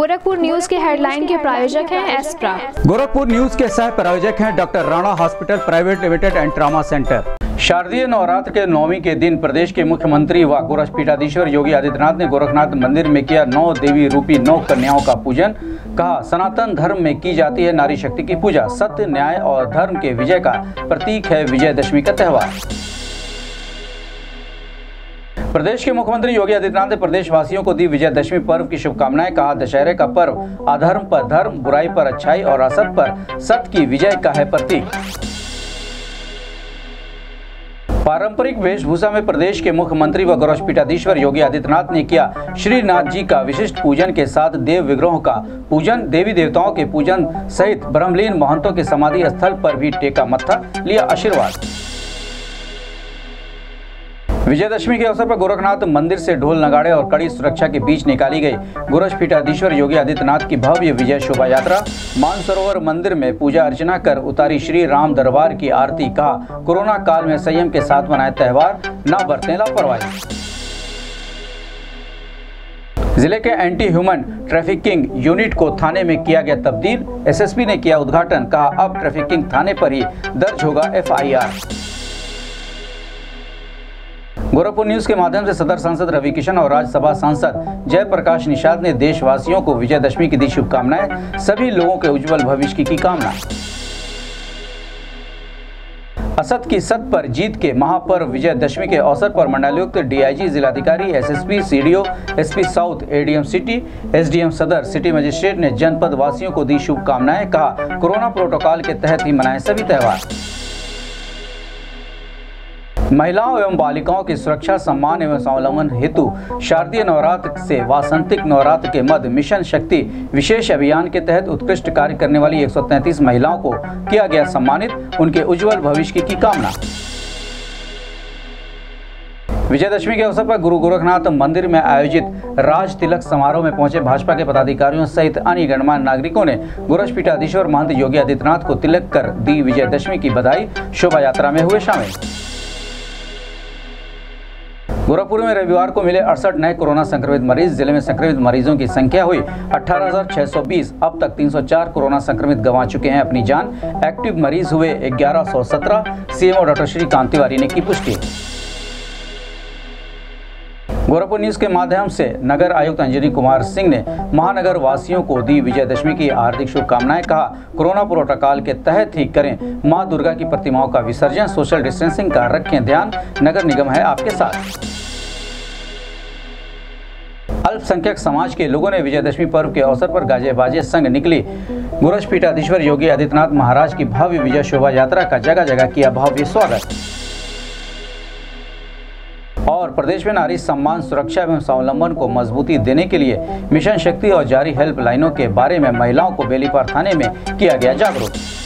Gorakhpur news के headline के प्रायोजक हैं एस्प्रा गोरखपुर न्यूज़ के सह प्रायोजक हैं doctor Rana hospital private limited and trauma centre. शारदीय नवरात्र के नौवीं के दिन प्रदेश के मुख्यमंत्री व गोरखपीठाधीश्वर योगी आदित्यनाथ ने गोरखनाथ मंदिर में किया नौ देवी रूपी नौ कन्याओं का पूजन। कहा सनातन धर्म में की जाती है नारी शक्ति की पूजा। सत्य न्याय और धर्म के विजय का प्रतीक है विजयदशमी का त्योहार। प्रदेश के मुख्यमंत्री योगी आदित्यनाथ ने प्रदेशवासियों को दी विजयदशमी पर्व की शुभकामनाएँ। कहा, दशहरे का पर्व अधर्म पर धर्म, बुराई पर अच्छाई और असत पर सत्य की विजय का है प्रतीक। पारंपरिक वेशभूषा में प्रदेश के मुख्यमंत्री व गौरवपीठाधीश्वर योगी आदित्यनाथ ने किया श्रीनाथ जी का विशिष्ट पूजन के साथ देव विग्रहों का पूजन। देवी देवताओं के पूजन सहित ब्रह्मलीन महंतों के समाधि स्थल पर भी टेका मत्था लिया आशीर्वाद। विजयदशमी के अवसर पर गोरखनाथ मंदिर से ढोल नगाड़े और कड़ी सुरक्षा के बीच निकाली गई। गोरखपीठाधीश्वर योगी आदित्यनाथ की भव्य विजय शोभा यात्रा मानसरोवर मंदिर में पूजा अर्चना कर उतारी श्री राम दरबार की आरती कहा। कोरोना काल में संयम के साथ मनाए त्योहार, न बरतें लापरवाही। ज़िले के एंटी ह्यूमन ट्रैफिकिंग यूनिट को थाने में किया गया तब्दील एसएसपी ने किया उद्घाटन, कहा, अब ट्रैफिकिंग थाने पर ही दर्ज होगा एफआईआर। गोरखपुर न्यूज़ के माध्यम से सदर सांसद रवि किशन और राज्यसभा सांसद जयप्रकाश निषाद ने देशवासियों को विजयदशमी की दी शुभकामनाएँ सभी लोगों के उज्जवल भविष्य की, की कामना। असत की सत पर जीत के महापर्व विजयदशमी के अवसर पर मंडलायुक्त डीआईजी जिलाधिकारी SSP CDO SP south ADM city SDM सदर सिटी मजिस्ट्रेट ने जनपद वासियों को दी शुभकामनाएँ कहा कोरोना प्रोटोकॉल के तहत ही मनाए सभी त्योहार। महिलाओं एवं बालिकाओं की सुरक्षा सम्मान एवं स्वावलंबन हेतु शारदीय नवरात्र से वासंतिक नवरात्र के मध्य मिशन शक्ति विशेष अभियान के तहत उत्कृष्ट कार्य करने वाली 133 महिलाओं को किया गया सम्मानित। उनके उज्जवल भविष्य की, कामना। विजयदशमी के अवसर पर गुरु गोरखनाथ मंदिर में आयोजित राज तिलक समारोह में पहुँचे भाजपा के पदाधिकारियों सहित अन्य गणमान्य नागरिकों ने गोरखपीठाधीश्वर महंत योगी आदित्यनाथ को तिलक कर दी विजयदशमी की बधाई। शोभा यात्रा में हुए शामिल। गोरखपुर में रविवार को मिले अड़सठ नए कोरोना संक्रमित मरीज़। ज़िले में संक्रमित मरीजों की संख्या हुई 18,620 अब तक 304 कोरोना संक्रमित गंवा चुके हैं अपनी जान। एक्टिव मरीज़ हुए 1117 सीएमओ डॉक्टर श्री कांतिवारी ने की पुष्टि। गोरखपुर न्यूज़ के माध्यम से नगर आयुक्त अंजनी कुमार सिंह ने महानगर वासियों को दी विजयदशमी की हार्दिक शुभकामनाएँ। कहा, कोरोना प्रोटोकॉल के तहत ही करें। माँ दुर्गा की प्रतिमाओं का विसर्जन, सोशल डिस्टेंसिंग का रखें ध्यान। नगर निगम है आपके साथ। अल्पसंख्यक समाज के लोगों ने विजयदशमी पर्व के अवसर पर गाजे बाजे संग निकली। गोरखपीठाधीश्वर योगी आदित्यनाथ महाराज की भव्य विजय शोभा यात्रा का जगह जगह किया भव्य स्वागत। और प्रदेश में नारी सम्मान, सुरक्षा एवं स्वावलंबन को मजबूती देने के लिए मिशन शक्ति और जारी हेल्पलाइनों के बारे में महिलाओं को बेलीपार थाने में किया गया जागरूक।